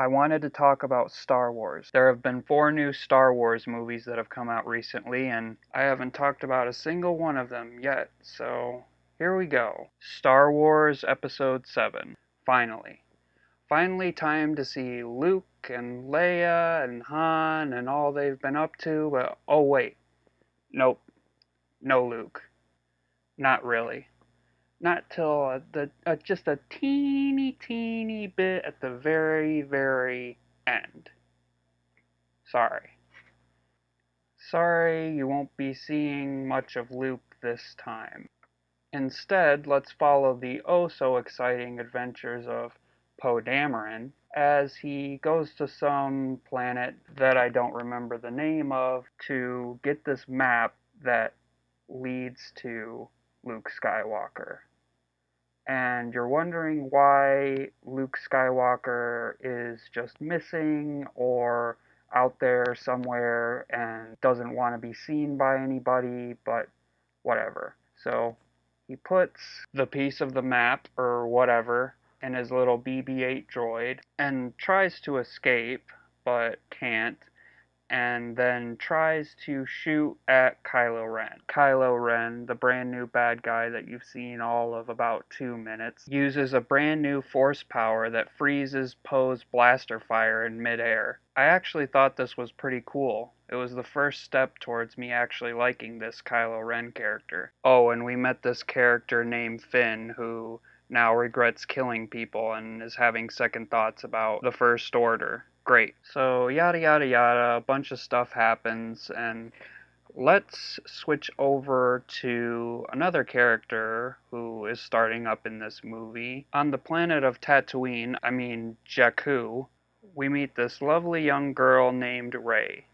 I wanted to talk about Star Wars. There have been four new Star Wars movies that have come out recently, and I haven't talked about a single one of them yet, so here we go. Star Wars Episode 7. Finally. Finally, time to see Luke and Leia and Han and all they've been up to, but oh, wait. Nope. No Luke. Not really not till uh, the uh, just a teeny teeny bit at the very very end. Sorry. Sorry you won't be seeing much of Luke this time. Instead, let's follow the oh so exciting adventures of Poe Dameron as he goes to some planet that I don't remember the name of to get this map that leads to Luke Skywalker and you're wondering why Luke Skywalker is just missing or out there somewhere and doesn't want to be seen by anybody, but whatever. So he puts the piece of the map or whatever in his little BB 8 droid and tries to escape, but can't and then tries to shoot at Kylo Ren. Kylo Ren, the brand new bad guy that you've seen all of about two minutes, uses a brand new force power that freezes Poe's blaster fire in midair. I actually thought this was pretty cool. It was the first step towards me actually liking this Kylo Ren character. Oh, and we met this character named Finn who now regrets killing people and is having second thoughts about the First Order great. So yada yada yada, a bunch of stuff happens, and let's switch over to another character who is starting up in this movie. On the planet of Tatooine, I mean Jakku, we meet this lovely young girl named Rey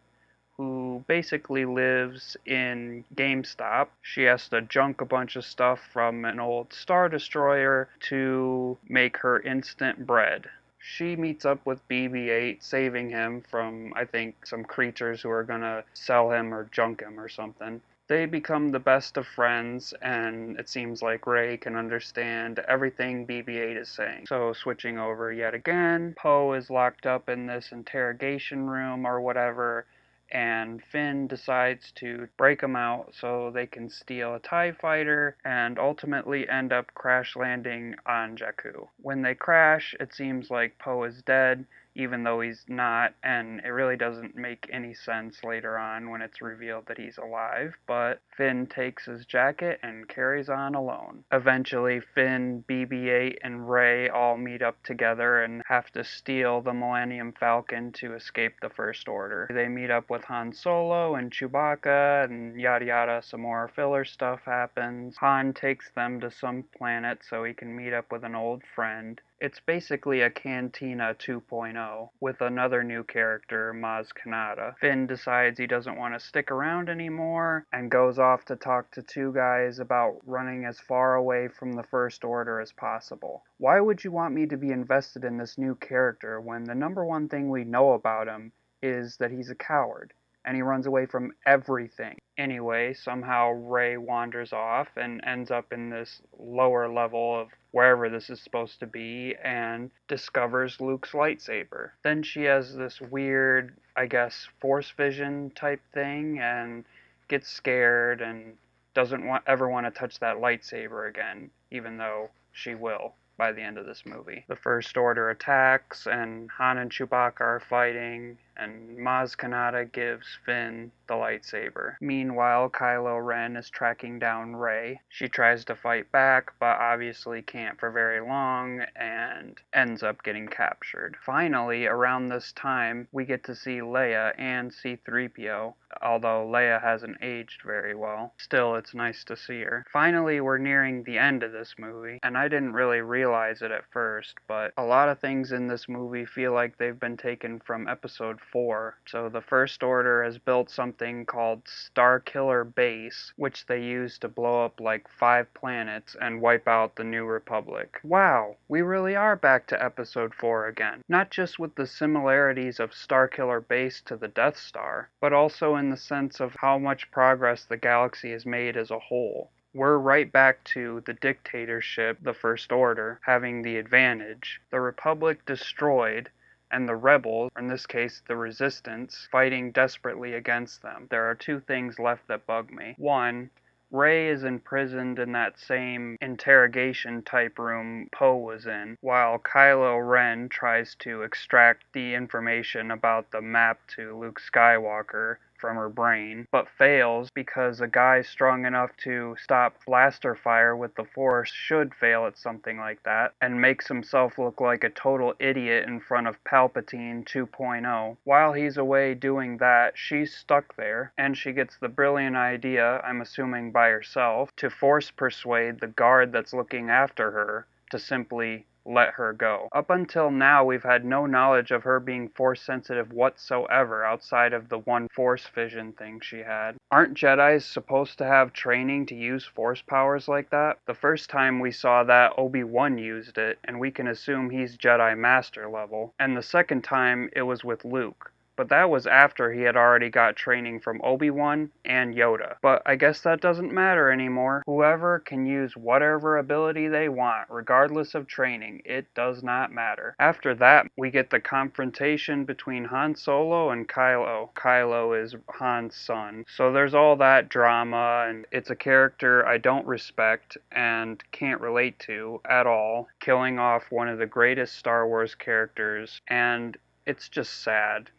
who basically lives in GameStop. She has to junk a bunch of stuff from an old Star Destroyer to make her instant bread she meets up with BB 8, saving him from, I think, some creatures who are gonna sell him or junk him or something. They become the best of friends, and it seems like Rey can understand everything BB 8 is saying. So, switching over yet again, Poe is locked up in this interrogation room or whatever, and Finn decides to break them out so they can steal a TIE fighter and ultimately end up crash landing on Jakku. When they crash, it seems like Poe is dead even though he's not, and it really doesn't make any sense later on when it's revealed that he's alive. But Finn takes his jacket and carries on alone. Eventually, Finn, BB 8, and Rey all meet up together and have to steal the Millennium Falcon to escape the First Order. They meet up with Han Solo and Chewbacca, and yada yada, some more filler stuff happens. Han takes them to some planet so he can meet up with an old friend. It's basically a Cantina 2.0 with another new character, Maz Kanata. Finn decides he doesn't want to stick around anymore and goes off to talk to two guys about running as far away from the First Order as possible. Why would you want me to be invested in this new character when the number one thing we know about him is that he's a coward? And he runs away from everything. Anyway, somehow Rey wanders off and ends up in this lower level of wherever this is supposed to be and discovers Luke's lightsaber. Then she has this weird, I guess, force vision type thing and gets scared and doesn't want, ever want to touch that lightsaber again, even though she will by the end of this movie. The First Order attacks, and Han and Chewbacca are fighting, and Maz Kanata gives Finn the lightsaber. Meanwhile, Kylo Ren is tracking down Rey. She tries to fight back, but obviously can't for very long and ends up getting captured. Finally, around this time, we get to see Leia and C3PO, although Leia hasn't aged very well. Still, it's nice to see her. Finally, we're nearing the end of this movie, and I didn't really realize it at first, but a lot of things in this movie feel like they've been taken from episode 4. So the First Order has built something called Star Killer Base, which they use to blow up like five planets and wipe out the New Republic. Wow, we really are back to episode 4 again. Not just with the similarities of Star Killer Base to the Death Star, but also in the sense of how much progress the galaxy has made as a whole we're right back to the dictatorship, the First Order, having the advantage. The Republic destroyed, and the rebels, or in this case the resistance, fighting desperately against them. There are two things left that bug me. One, Rey is imprisoned in that same interrogation type room Poe was in, while Kylo Ren tries to extract the information about the map to Luke Skywalker from her brain, but fails because a guy strong enough to stop blaster fire with the Force should fail at something like that, and makes himself look like a total idiot in front of Palpatine 2.0. While he's away doing that, she's stuck there, and she gets the brilliant idea, I'm assuming by herself, to force persuade the guard that's looking after her to simply let her go. Up until now, we've had no knowledge of her being force sensitive whatsoever outside of the one force vision thing she had. Aren't Jedi's supposed to have training to use force powers like that? The first time we saw that, Obi-Wan used it, and we can assume he's Jedi Master level. And the second time, it was with Luke but that was after he had already got training from Obi-Wan and Yoda. But I guess that doesn't matter anymore. Whoever can use whatever ability they want, regardless of training, it does not matter. After that, we get the confrontation between Han Solo and Kylo. Kylo is Han's son. So there's all that drama, and it's a character I don't respect and can't relate to at all, killing off one of the greatest Star Wars characters, and it's just sad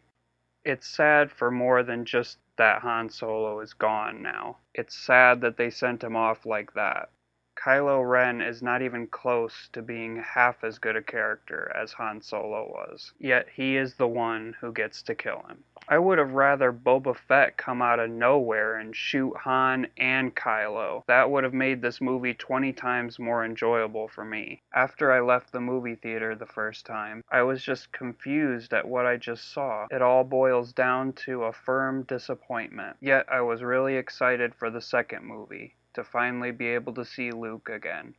it's sad for more than just that Han Solo is gone now. It's sad that they sent him off like that. Kylo Ren is not even close to being half as good a character as Han Solo was, yet he is the one who gets to kill him. I would have rather Boba Fett come out of nowhere and shoot Han and Kylo. That would have made this movie 20 times more enjoyable for me. After I left the movie theater the first time, I was just confused at what I just saw. It all boils down to a firm disappointment. Yet I was really excited for the second movie to finally be able to see Luke again.